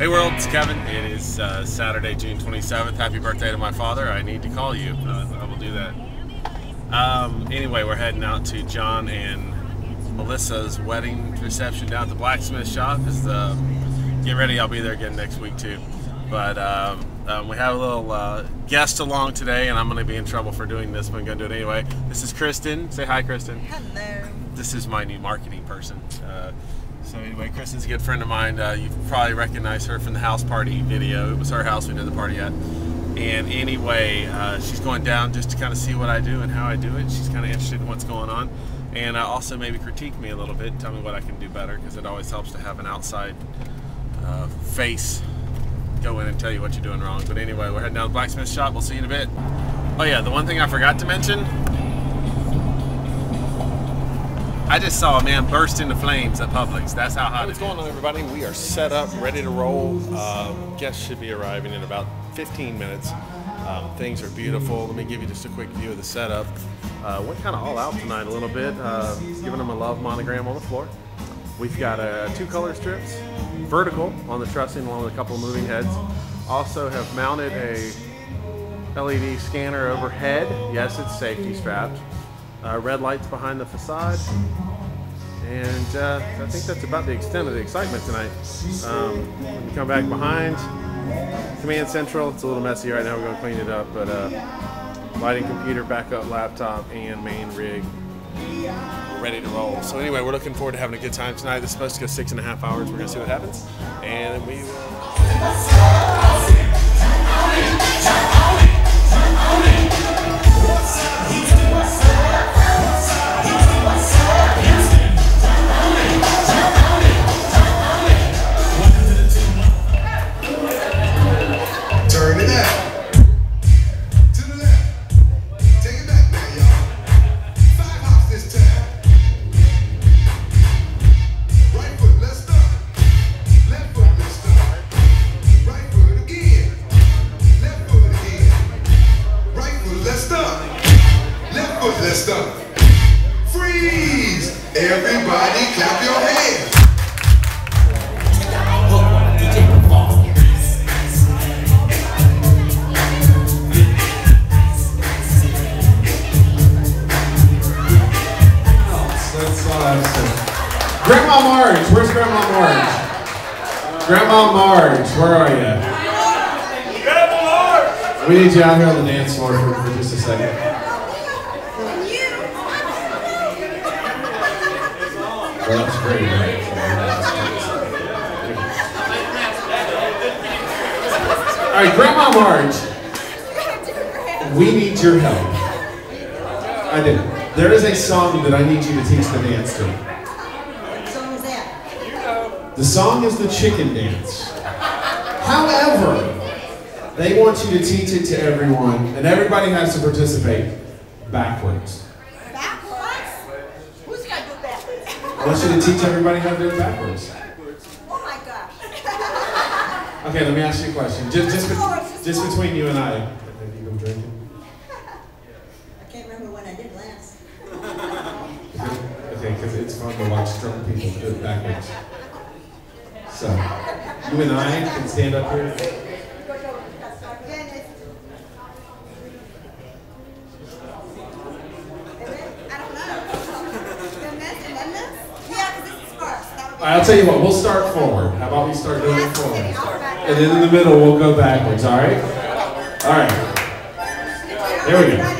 Hey world, it's Kevin. It is uh, Saturday, June 27th. Happy birthday to my father. I need to call you. Uh, I will do that. Um, anyway, we're heading out to John and Melissa's wedding reception down at the blacksmith shop. Is the get ready? I'll be there again next week too. But um, um, we have a little uh, guest along today, and I'm going to be in trouble for doing this, but I'm going to do it anyway. This is Kristen. Say hi, Kristen. Hello. This is my new marketing person. So anyway, Kristen's a good friend of mine. Uh, you probably recognize her from the house party video. It was her house we did the party at. And anyway, uh, she's going down just to kind of see what I do and how I do it. She's kind of interested in what's going on. And uh, also maybe critique me a little bit tell me what I can do better because it always helps to have an outside uh, face go in and tell you what you're doing wrong. But anyway, we're heading down to the blacksmith shop. We'll see you in a bit. Oh yeah, the one thing I forgot to mention I just saw a man burst into flames at Publix. That's how hot it is. What's going on, everybody? We are set up, ready to roll. Uh, guests should be arriving in about 15 minutes. Um, things are beautiful. Let me give you just a quick view of the setup. Uh, went kind of all out tonight a little bit, uh, giving them a love monogram on the floor. We've got uh, two color strips, vertical on the trussing along with a couple of moving heads. Also have mounted a LED scanner overhead. Yes, it's safety strapped uh, red lights behind the facade. And uh, I think that's about the extent of the excitement tonight. Um, when you come back behind, Command Central, it's a little messy right now, we're going to clean it up, but uh, lighting computer, backup laptop, and main rig ready to roll. So anyway, we're looking forward to having a good time tonight. This is supposed to go six and a half hours. We're going to see what happens. And we will... Grandma Marge, where's Grandma Marge? Grandma Marge, where are you? Grandma Marge! We need you out here on the dance floor for, for just a second. Well, that's great, right? All right, Grandma Marge, we need your help. I did. There is a song that I need you to teach the dance to. The song is the chicken dance. However, they want you to teach it to everyone, and everybody has to participate backwards. Backwards? Who's going to do backwards? I want you to teach everybody how to do it backwards. Oh my gosh. okay, let me ask you a question. Just, just, be, just between you and I. Have you been drinking? I can't remember when I did last. okay, because it's fun to watch drunk people do it backwards. So, you and I can stand up here. I'll tell you what, we'll start forward. How about we start going forward? And then in the middle, we'll go backwards, all right? All right. There we go.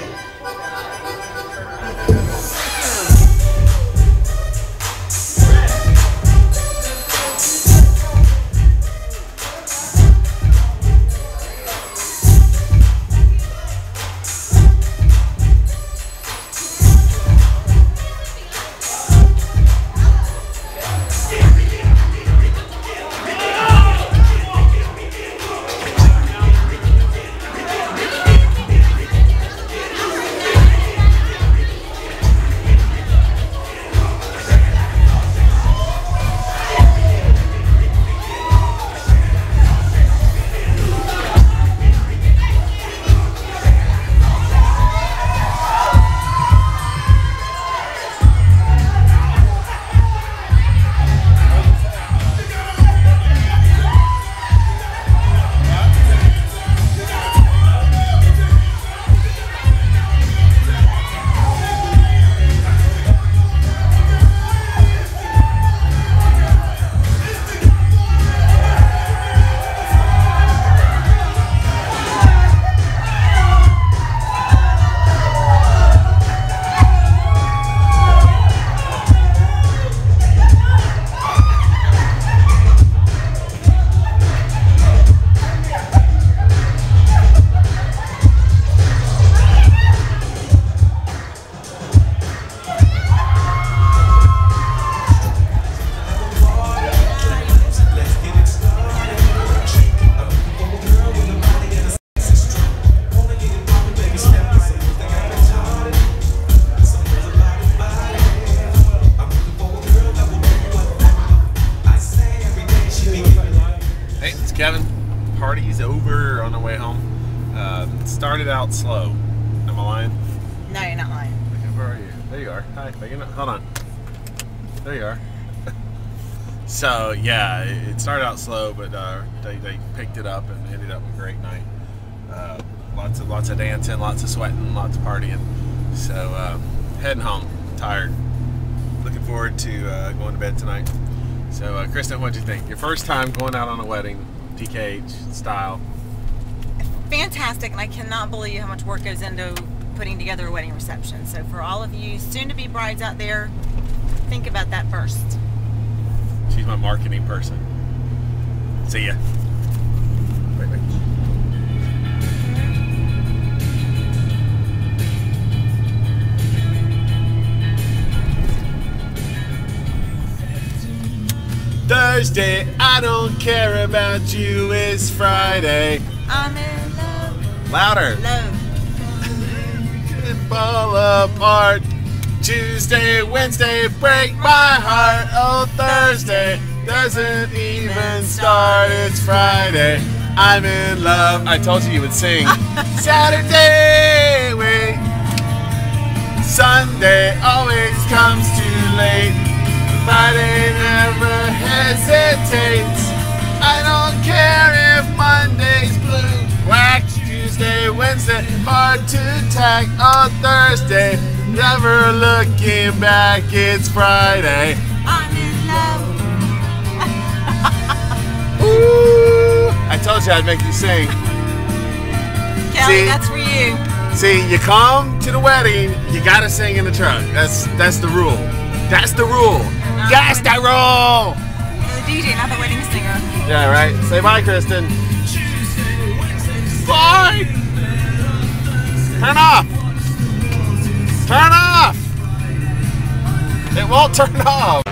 Out slow. Am I lying? No, you're not lying. Where are you? There you are. Hi. Are you not- Hold on. There you are. so yeah, it it started out slow, but uh, they, they picked it up and ended up a great night. Uh, lots of lots of dancing, lots of sweating, lots of partying. So uh, heading home, tired. Looking forward to uh, going to bed tonight. So uh, Kristen, what'd you think? Your first time going out on a wedding, DKH style. Fantastic, and I cannot believe how much work goes into putting together a wedding reception. So for all of you soon-to-be brides out there, think about that first. She's my marketing person. See ya. Wait, wait. Thursday, I don't care about you, it's Friday. Love, Louder. love. Fall apart. Tuesday, Wednesday, break my heart. Oh, Thursday doesn't even start. It's Friday. I'm in love. I told you you would sing. Saturday, wait. Sunday always comes too late. Friday never hesitates. I don't care if Monday's blue. Whack Tuesday, Wednesday, hard to tack. On Thursday, never looking back. It's Friday. I'm in love. Ooh. I told you I'd make you sing. Kelly, See? that's for you. See, you come to the wedding, you gotta sing in the truck. That's that's the rule. That's the rule. That's the rule. The DJ, not the wedding singer. Yeah, right. Say bye, Kristen. Bye. Turn off. Turn off. It won't turn off.